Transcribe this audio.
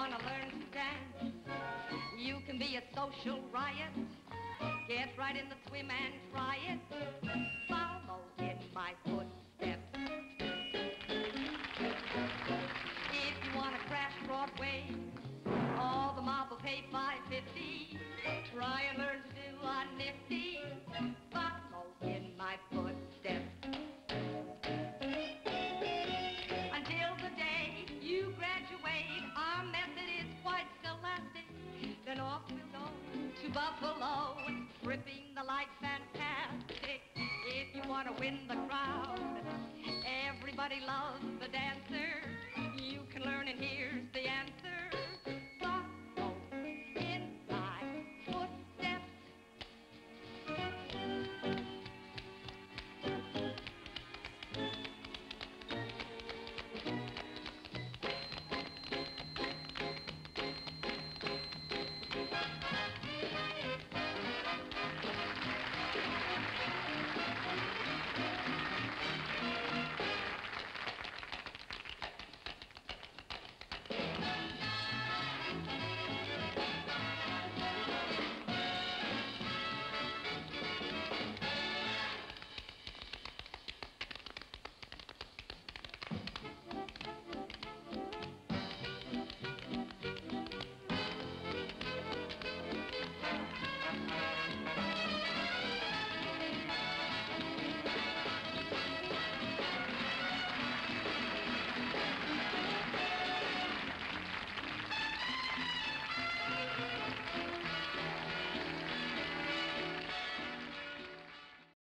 want to learn to dance, you can be a social riot. Get right in the swim and try it. Follow in my Buffalo, ripping the light fantastic. If you want to win the crowd, everybody loves the dancer. You can learn and hear.